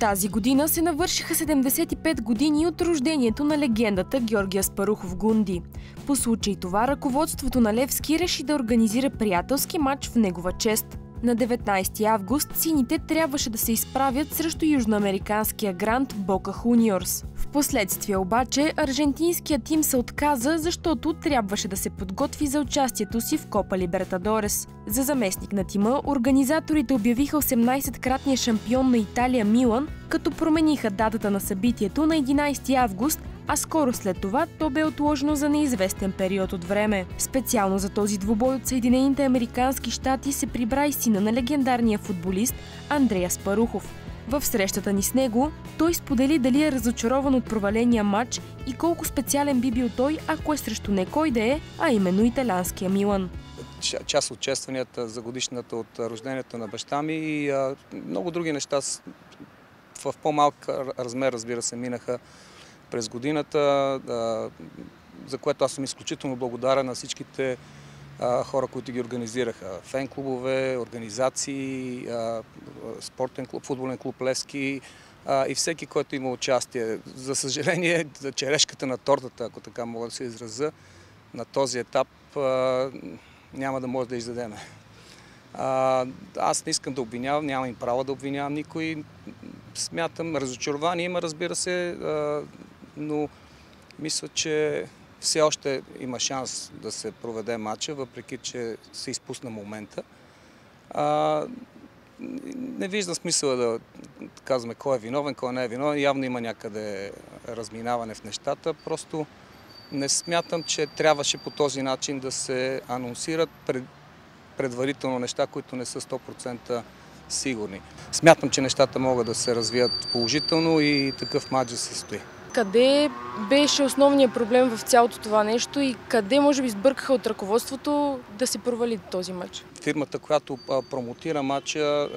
Тази година се навършиха 75 години от рождението на легендата Георгия Спарухов Гунди. По случай това ръководството на Левски реши да организира приятелски матч в негова чест. На 19 август сините трябваше да се изправят срещу южноамериканския грант Бока Хуниорс. Впоследствие обаче аржентинският тим се отказа, защото трябваше да се подготви за участието си в Копа Либертадорес. За заместник на тима, организаторите обявиха 18-кратния шампион на Италия Милан, като промениха датата на събитието на 11 август, а скоро след това то бе отложено за неизвестен период от време. Специално за този двубой от Съединените Американски щати се прибра и сина на легендарния футболист Андрея Спарухов. В срещата ни с него той сподели дали е разочарован от проваления матч и колко специален би бил той, ако е срещу не кой да е, а именно италианския Милан. Част от честванията за годишната от рождението на баща ми и а, много други неща в по-малък размер, разбира се, минаха през годината, а, за което аз съм изключително благодарен на всичките хора, които ги организираха. Фен-клубове, организации, спортен клуб, футболен клуб Лески и всеки, който има участие. За съжаление, черешката на тортата, ако така мога да се израза, на този етап няма да може да издадеме. Аз не искам да обвинявам, нямам и право да обвинявам никой. Смятам, разочарование има, разбира се, но мисля, че все още има шанс да се проведе матча, въпреки че се изпусна момента. А, не виждам смисъл да казваме кой е виновен, кой не е виновен. Явно има някъде разминаване в нещата. Просто не смятам, че трябваше по този начин да се анонсират пред, предварително неща, които не са 100% сигурни. Смятам, че нещата могат да се развият положително и такъв матч да се състои къде беше основният проблем в цялото това нещо и къде може би сбъркаха от ръководството да се провали този матч? Фирмата, която промотира матча,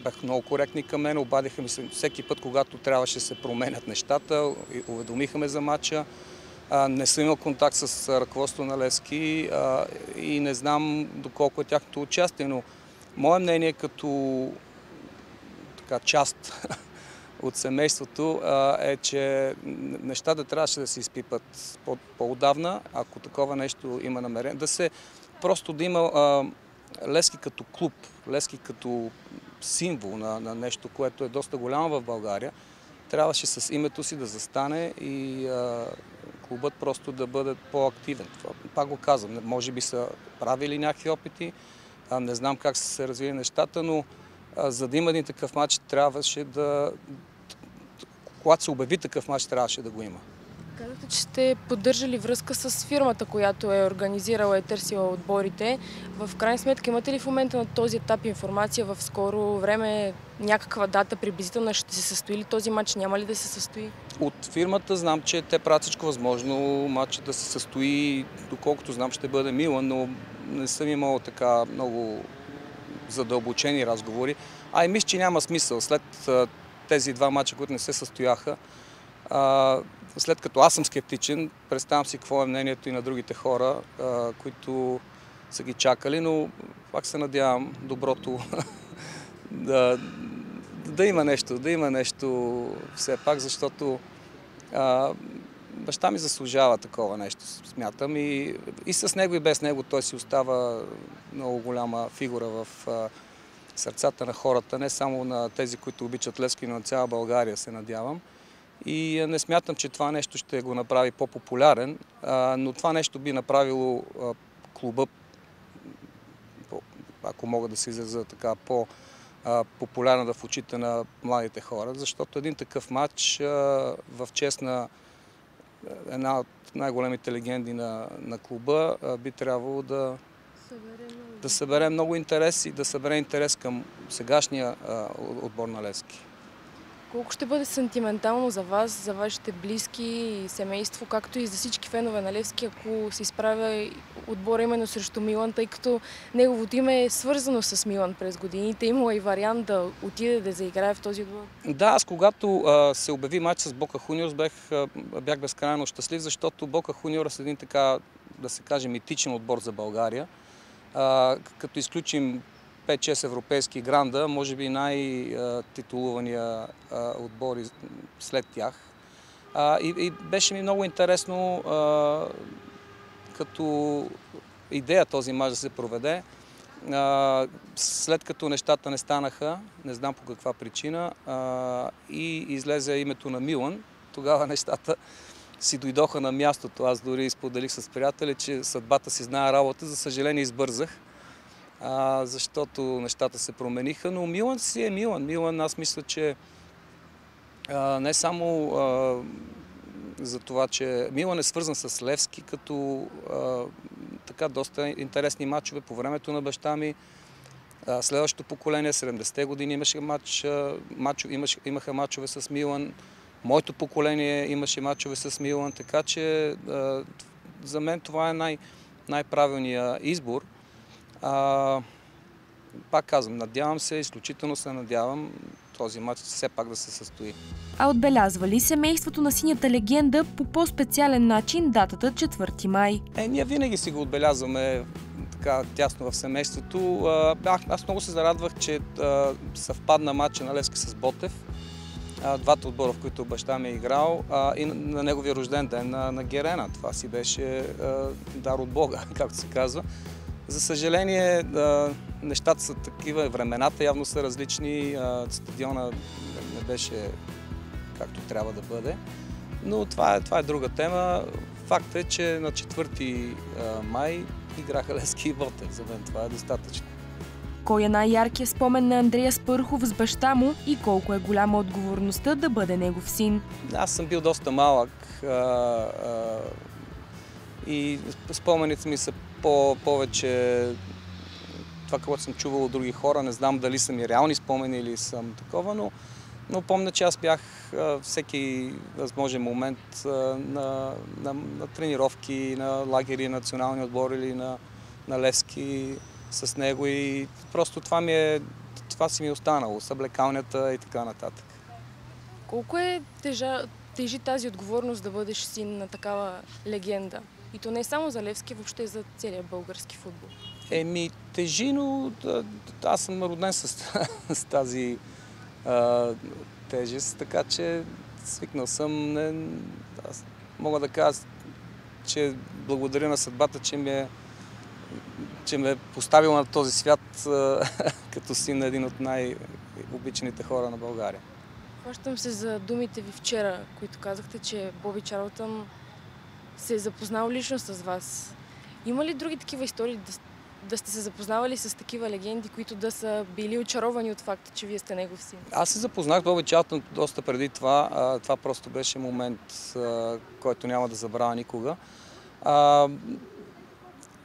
бяха много коректни към мен, обадиха ми се всеки път, когато трябваше да се променят нещата, уведомиха ме за матча. Не съм имал контакт с ръководството на Лески и не знам доколко е тяхното участие, но мое мнение като така, част от семейството е, че нещата трябваше да се изпипат по-отдавна, ако такова нещо има намерение. Да се, просто да има а, Лески като клуб, Лески като символ на, на нещо, което е доста голямо в България, трябваше с името си да застане и а, клубът просто да бъде по-активен. Пак го казвам, може би са правили някакви опити, а, не знам как са се развили нещата, но за да има един такъв матч, трябваше да, когато се обяви такъв матч, трябваше да го има. Казахте, че сте поддържали връзка с фирмата, която е организирала и търсила отборите. В крайна сметка имате ли в момента на този етап информация в скоро време някаква дата приблизителна ще се състои ли този матч, няма ли да се състои? От фирмата знам, че те правят всичко възможно матчът да се състои, доколкото знам ще бъде Милан, но не съм имал така много задълбочени разговори. А и мисля, че няма смисъл. След тези два мача, които не се състояха, след като аз съм скептичен, представям си какво е мнението и на другите хора, които са ги чакали, но пак се надявам доброто да, да има нещо, да има нещо все пак, защото а, баща ми заслужава такова нещо, смятам. И, и с него и без него той си остава много голяма фигура в а, сърцата на хората, не само на тези, които обичат Лески, но на цяла България, се надявам. И не смятам, че това нещо ще го направи по-популярен, но това нещо би направило клуба, ако мога да се изразя така, по- популярна в очите на младите хора, защото един такъв матч в чест на една от най-големите легенди на, на клуба би трябвало да, да събере много интерес и да събере интерес към сегашния отбор на Лески. Колко ще бъде сантиментално за вас, за вашите близки и семейство, както и за всички фенове на Левски, ако се изправя отбора именно срещу Милан, тъй като неговото име е свързано с Милан през годините. Имала и вариант да отиде да заиграе в този отбор. Да, аз когато а, се обяви матч с Бока Хуниорс, бях, бях безкрайно щастлив, защото Бока Хуниорс е един така, да се каже, митичен отбор за България. А, като изключим 5-6 европейски гранда, може би най-титулувания отбор след тях. И, и беше ми много интересно като идея този мач да се проведе. След като нещата не станаха, не знам по каква причина, и излезе името на Милан, тогава нещата си дойдоха на мястото. Аз дори споделих с приятели, че съдбата си знае работа. За съжаление избързах, защото нещата се промениха. Но Милан си е Милан. Милан, аз мисля, че не само за това, че Милан е свързан с Левски, като така доста интересни матчове по времето на баща ми. Следващото поколение, 70-те години, имаше матч, матч, имаше, имаха матчове с Милан. Моето поколение имаше матчове с Милан, така че за мен това е най- най-правилният избор. А, пак казвам, надявам се, изключително се надявам този матч все пак да се състои. А отбелязва ли семейството на синята легенда по по-специален начин датата 4 май? Е, ние винаги си го отбелязваме така тясно в семейството. Аз, аз много се зарадвах, че съвпадна матча на Левски с Ботев. Двата отбора, в които баща ми е играл и на неговия рожден ден на, на Герена. Това си беше дар от Бога, както се казва. За съжаление, нещата са такива, времената явно са различни, стадиона не беше както трябва да бъде. Но това е, това е друга тема. Факт е, че на 4 май играха Лески и Ботев. За мен това е достатъчно. Кой е най-яркият спомен на Андрея Спърхов с баща му и колко е голяма отговорността да бъде негов син? Аз съм бил доста малък а, а, и спомените ми са по повече това, което съм чувал от други хора. Не знам дали са ми реални спомени или съм такова, но, но помня, че аз бях всеки възможен момент на, на, на тренировки, на лагери, национални отбори или на, на Левски с него и просто това ми е, това си ми е останало, съблекалнята и така нататък. Колко е тежа, тежи тази отговорност да бъдеш син на такава легенда? И то не е само за Левски, въобще за целия български футбол. Еми, тежи, но аз съм роден с, с тази а, тежест, така че свикнал съм. Не, аз мога да кажа, че благодаря на съдбата, че ме, че ме е поставил на този свят а, като син на един от най-обичаните хора на България. Хващам се за думите ви вчера, които казахте, че Боби Чарлтън се е запознал лично с вас. Има ли други такива истории да, да сте се запознавали с такива легенди, които да са били очаровани от факта, че вие сте негов син? Аз се запознах Боби Чалтън доста преди това. Това просто беше момент, който няма да забравя никога.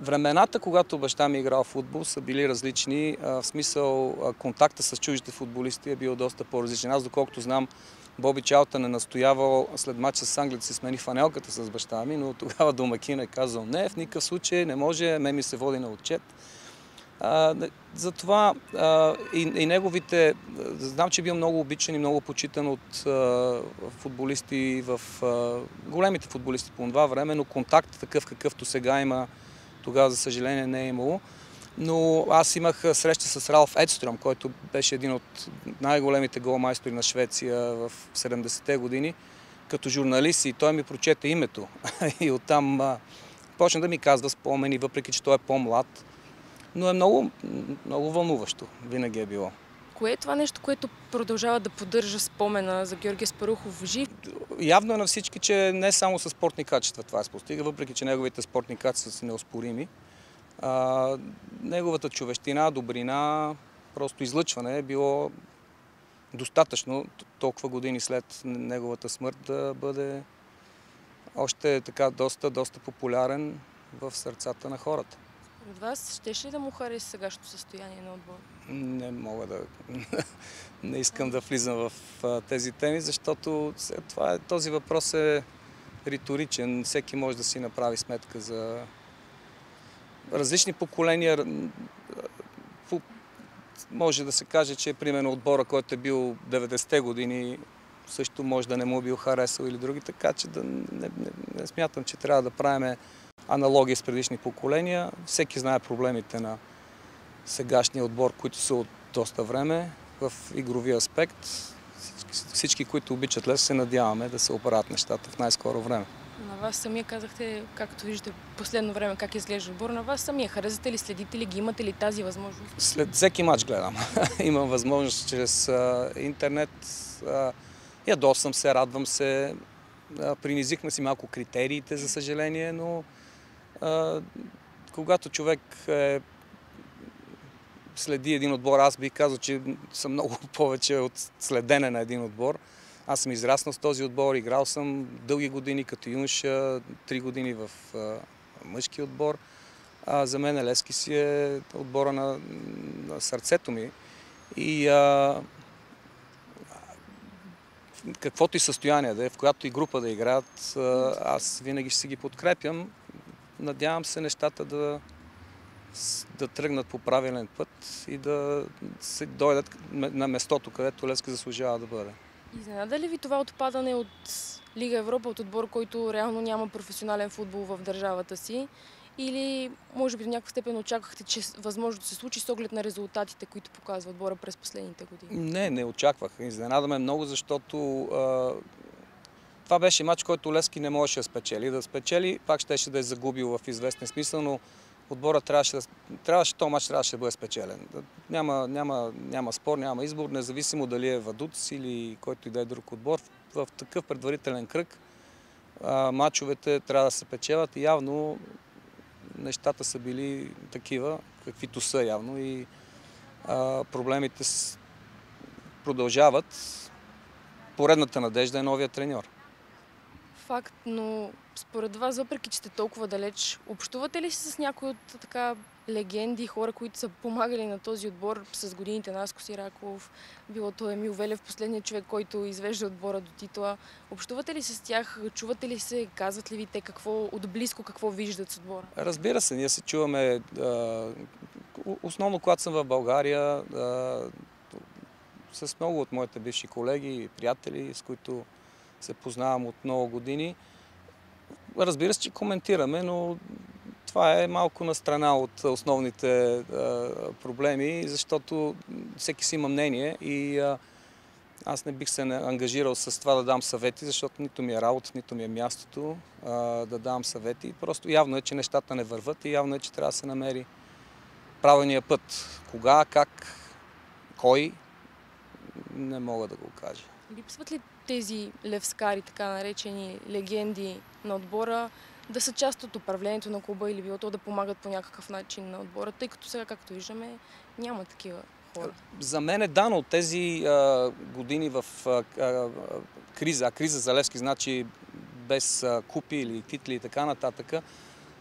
Времената, когато баща ми е играл в футбол, са били различни. в смисъл, контакта с чуждите футболисти е бил доста по-различен. Аз, доколкото знам, Боби Чалтън е настоявал след матча с Англия да се смени фанелката с баща ми, но тогава домакин е казал не, в никакъв случай не може, ме ми се води на отчет. Затова и, и неговите, знам, че е бил много обичан и много почитан от а, футболисти в а, големите футболисти по това време, но контакт такъв какъвто сега има, тогава за съжаление не е имало. Но аз имах среща с Ралф Едстром, който беше един от най-големите голмайстори на Швеция в 70-те години, като журналист и той ми прочете името. и оттам а, почна да ми казва спомени, въпреки че той е по-млад. Но е много, много вълнуващо. Винаги е било. Кое е това нещо, което продължава да поддържа спомена за Георгия Спарухов жив? Явно е на всички, че не само с спортни качества това се постига, въпреки че неговите спортни качества са неоспорими. А, неговата човещина, добрина, просто излъчване е било достатъчно толкова години след неговата смърт да бъде още така доста, доста популярен в сърцата на хората. От вас щеше ли да му хареса сегашното състояние на отбора? Не мога да... не искам да влизам в тези теми, защото това е, този въпрос е риторичен. Всеки може да си направи сметка за различни поколения. Може да се каже, че примерно отбора, който е бил 90-те години, също може да не му е бил харесал или други, така че да не, не, не смятам, че трябва да правим аналогии с предишни поколения. Всеки знае проблемите на сегашния отбор, които са от доста време в игрови аспект. Всички които обичат лес, се надяваме да се оправят нещата в най-скоро време. На вас самия казахте, както виждате последно време как изглежда отбор, на вас самия харесате ли, следите ли ги, имате ли тази възможност? След всеки матч гледам. Имам възможност чрез а, интернет. А, ядосам се, радвам се. А, принизихме си малко критериите, за съжаление, но а, когато човек е, следи един отбор, аз бих казал, че съм много повече от следене на един отбор. Аз съм израснал с този отбор, играл съм дълги години като юноша, три години в мъжки отбор. А, за мен Лески си е отбора на, на сърцето ми. И а, каквото и състояние да е, в която и група да играят, аз винаги ще си ги подкрепям. Надявам се нещата да, да тръгнат по правилен път и да се дойдат на местото, където Лески заслужава да бъде. Изненада ли ви това отпадане от Лига Европа, от отбор, който реално няма професионален футбол в държавата си? Или може би до някаква степен очаквахте, че възможно да се случи с оглед на резултатите, които показва отбора през последните години? Не, не очаквах. Изненадаме много, защото а, това беше матч, който Лески не можеше да спечели. Да спечели, пак щеше да е загубил в известен смисъл, но отбора трябваше да... Трябваше, този матч трябваше да бъде спечелен. Няма, няма, няма спор, няма избор, независимо дали е Вадуц или който и да е друг отбор. В, в такъв предварителен кръг а, матчовете трябва да се печелят явно нещата са били такива, каквито са явно и а, проблемите с... продължават. Поредната надежда е новия треньор. Факт, но според вас, въпреки че сте толкова далеч, общувате ли се с някои от така легенди, хора, които са помагали на този отбор с годините на Аско Сираков, било то Емил Велев, последният човек, който извежда отбора до титла. Общувате ли с тях, чувате ли се, казват ли ви те какво, отблизко какво виждат с отбора? Разбира се, ние се чуваме, основно когато съм в България, с много от моите бивши колеги и приятели, с които се познавам от много години. Разбира се, че коментираме, но това е малко на страна от основните а, проблеми, защото всеки си има мнение и а, аз не бих се ангажирал с това да дам съвети, защото нито ми е работа, нито ми е мястото а, да дам съвети. Просто явно е, че нещата не върват и явно е, че трябва да се намери правилния път. Кога, как, кой, не мога да го кажа. Липсват ли тези левскари, така наречени легенди на отбора, да са част от управлението на клуба или било то да помагат по някакъв начин на отбора, тъй като сега, както виждаме, няма такива хора. За мен е дано от тези а, години в а, а, криза, а криза за Левски значи без а, купи или титли и така нататък,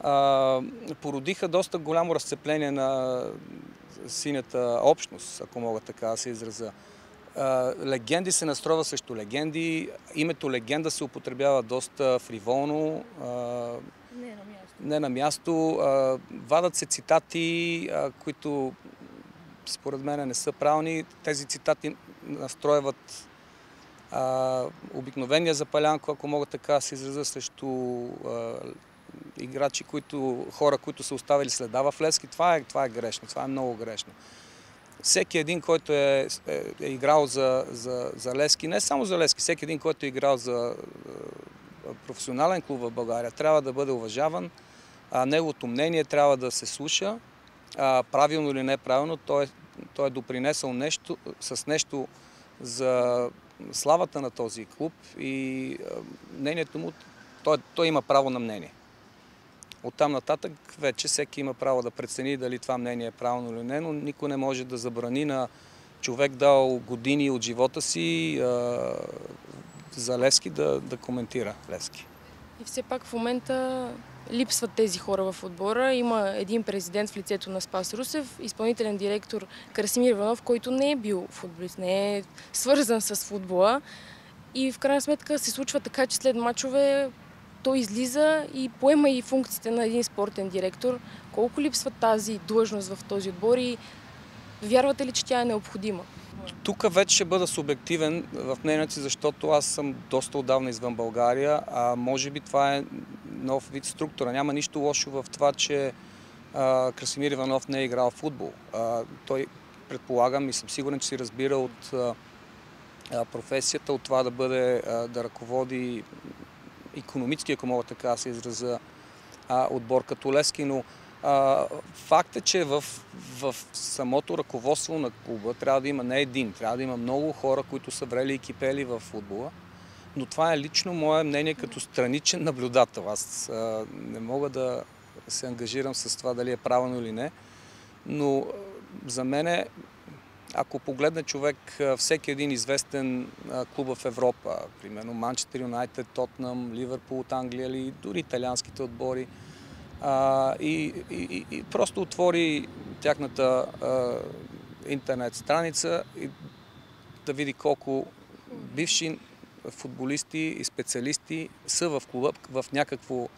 а, породиха доста голямо разцепление на синята общност, ако мога така да се изразя легенди се настройва срещу легенди. Името легенда се употребява доста фриволно. Не на място. Не на място. Вадат се цитати, които според мен не са правилни. Тези цитати настройват обикновения запалянко, ако мога така се изразя, срещу играчи, които, хора, които са оставили следа в Лески. Това е, това е грешно, това е много грешно всеки един, който е, е, е играл за, за, за Лески, не само за Лески, всеки един, който е играл за е, професионален клуб в България, трябва да бъде уважаван. А, неговото мнение трябва да се слуша. А, правилно или неправилно, той, е, той е допринесъл нещо, с нещо за славата на този клуб и а, мнението му, той, той има право на мнение. Оттам нататък вече всеки има право да прецени дали това мнение е правилно или не, но никой не може да забрани на човек дал години от живота си за Лески да, да коментира Лески. И все пак в момента липсват тези хора в отбора. Има един президент в лицето на Спас Русев, изпълнителен директор Красимир Иванов, който не е бил футболист, не е свързан с футбола. И в крайна сметка се случва така, че след мачове той излиза и поема и функциите на един спортен директор. Колко липсва тази длъжност в този отбор и вярвате ли, че тя е необходима? Тук вече ще бъда субективен в мнението си, защото аз съм доста отдавна извън България, а може би това е нов вид структура. Няма нищо лошо в това, че а, Красимир Иванов не е играл в футбол. А, той, предполагам и съм сигурен, че си разбира от а, професията, от това да бъде, да ръководи економически, ако мога така се израза, отбор като Лески, но а, факт е, че в, в самото ръководство на клуба трябва да има не един, трябва да има много хора, които са врели и кипели в футбола. Но това е лично мое мнение като страничен наблюдател. Аз а, не мога да се ангажирам с това дали е правилно или не. Но за мен, ако погледне човек всеки един известен клуб в Европа, примерно Манчестър Юнайтед, Тотнам, Ливърпул от Англия или дори италианските отбори, и, и, и просто отвори тяхната интернет страница и да види колко бивши футболисти и специалисти са в клуба, в някакво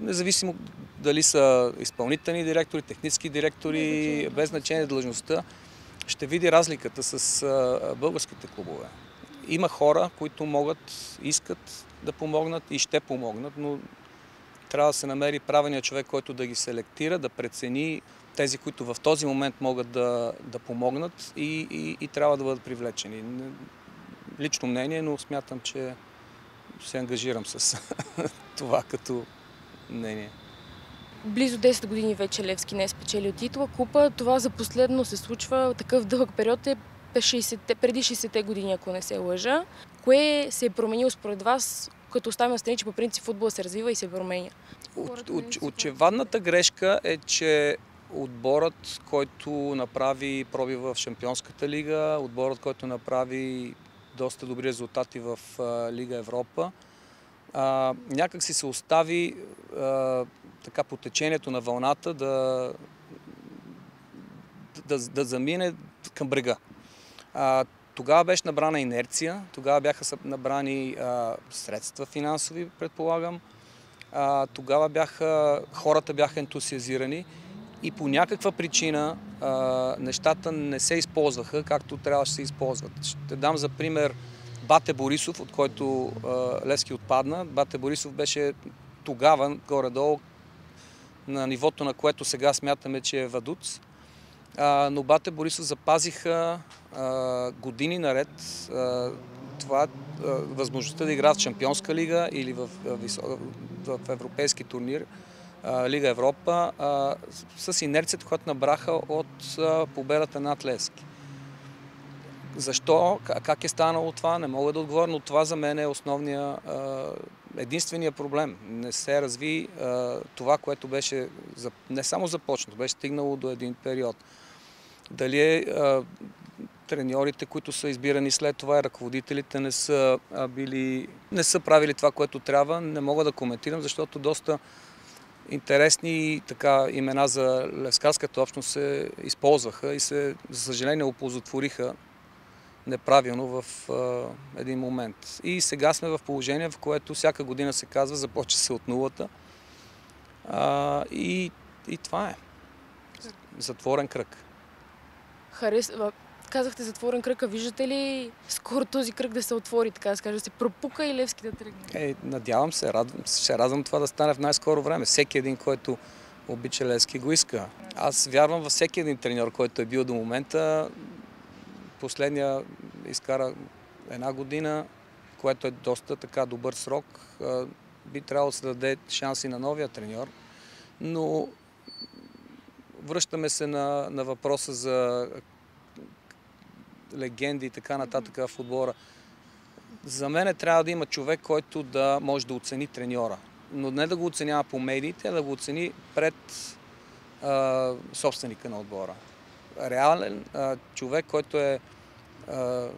независимо дали са изпълнителни директори, технически директори, без значение длъжността, ще види разликата с българските клубове. Има хора, които могат, искат да помогнат и ще помогнат, но трябва да се намери правилният човек, който да ги селектира, да прецени тези, които в този момент могат да, да помогнат и, и, и трябва да бъдат привлечени. Лично мнение, но смятам, че се ангажирам с това като мнение. Близо 10 години вече Левски не е спечелил титла. Купа, това за последно се случва, такъв дълъг период е 60 преди 60-те години, ако не се лъжа. Кое се е променило според вас като оставим страни, че по принцип футбола се развива и се променя. От, от, очевадната грешка е, че отборът, който направи проби в Шампионската лига, отборът, който направи доста добри резултати в Лига Европа, а, някак си се остави а, така по течението на вълната да, да, да замине към брега. А, тогава беше набрана инерция, тогава бяха набрани а, средства финансови, предполагам. А, тогава бяха, хората бяха ентусиазирани и по някаква причина а, нещата не се използваха както трябваше да се използват. Ще дам за пример Бате Борисов, от който а, Лески отпадна. Бате Борисов беше тогава горе-долу на нивото, на което сега смятаме, че е Вадуц но Бате Борисов запазиха години наред това, възможността да играят в Шампионска лига или в, в европейски турнир, Лига Европа, с инерцията, която набраха от победата над Лески. Защо? Как е станало това? Не мога да отговоря, но това за мен е основния, единствения проблем. Не се разви това, което беше не само започнато, беше стигнало до един период. Дали е треньорите, които са избирани след това, ръководителите не са, били, не са правили това, което трябва, не мога да коментирам, защото доста интересни така, имена за лескарската общност се използваха и се, за съжаление, оползотвориха неправилно в а, един момент. И сега сме в положение, в което всяка година се казва, започва се от нулата. А, и, и това е. Затворен кръг. Харес... Казахте затворен кръг, а виждате ли скоро този кръг да се отвори, така да се каже, да се пропука и Левски да тръгне? Е, надявам се, радвам, ще радвам това да стане в най-скоро време. Всеки един, който обича Левски, го иска. Аз вярвам във всеки един треньор, който е бил до момента. Последния изкара една година, което е доста така добър срок. Би трябвало да се даде шанси на новия треньор. Но връщаме се на, на въпроса за легенди и така нататък в отбора. За мен трябва да има човек, който да може да оцени треньора. Но не да го оценява по медиите, а да го оцени пред а, собственика на отбора. Реален а, човек, който е а,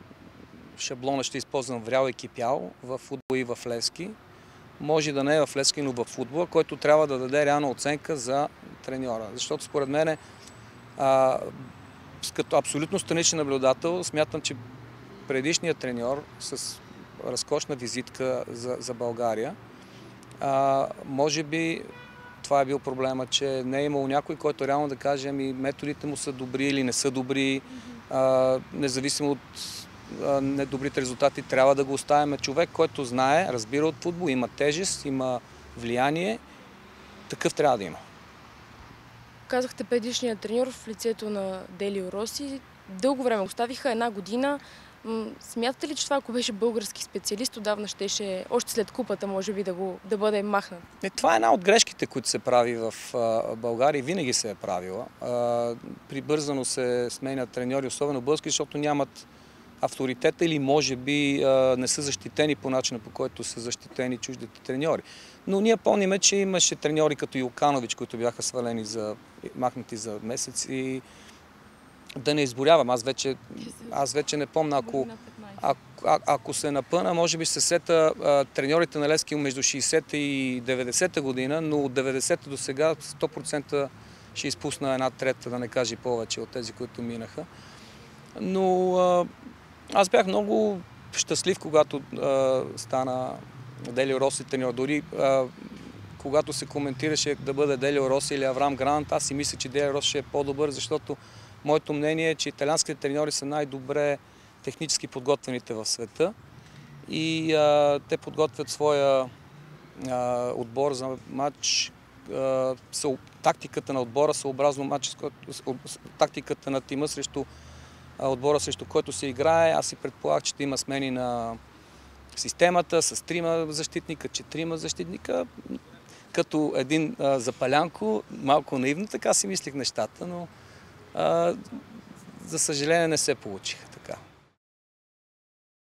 шаблона ще използвам врял и кипял в футбол и в Лески. Може да не е в Лески, но в футбола, който трябва да даде реална оценка за треньора. Защото според мен като абсолютно страничен наблюдател, смятам, че предишният треньор с разкошна визитка за, за България, а, може би това е бил проблема, че не е имало някой, който реално да каже, ами методите му са добри или не са добри, а, независимо от а, недобрите резултати, трябва да го оставяме човек, който знае, разбира от футбол, има тежест, има влияние такъв трябва да има. Казахте предишният треньор в лицето на Делио Роси. Дълго време оставиха, една година. Смятате ли, че това, ако беше български специалист, отдавна щеше, още след купата, може би, да, го, да бъде махнат? Не, това е една от грешките, които се прави в България. Винаги се е правила. Прибързано се сменят треньори, особено български, защото нямат авторитета или може би не са защитени по начина, по който са защитени чуждите треньори. Но ние помниме, че имаше треньори като Юканович, които бяха свалени за, махнати за месец и да не изборявам. Аз вече, аз вече не помня, ако, а, а, ако се напъна, може би се сета а, треньорите на Лески между 60-та и 90-та година, но от 90-та до сега 100% ще изпусна една трета, да не кажа повече от тези, които минаха. Но а, аз бях много щастлив, когато а, стана Делио Роси треньор. Дори а, когато се коментираше да бъде Делио Роси или Аврам Грант, аз си мисля, че Делио Роси ще е по-добър, защото моето мнение е, че италианските треньори са най-добре технически подготвените в света и а, те подготвят своя а, отбор за матч, а, тактиката на отбора съобразно матч, тактиката на тима срещу отбора, срещу който се играе. Аз си предполагах, че има смени на системата с трима защитника, четирима защитника. Като един запалянко, малко наивно, така си мислих нещата, но за съжаление не се получиха така.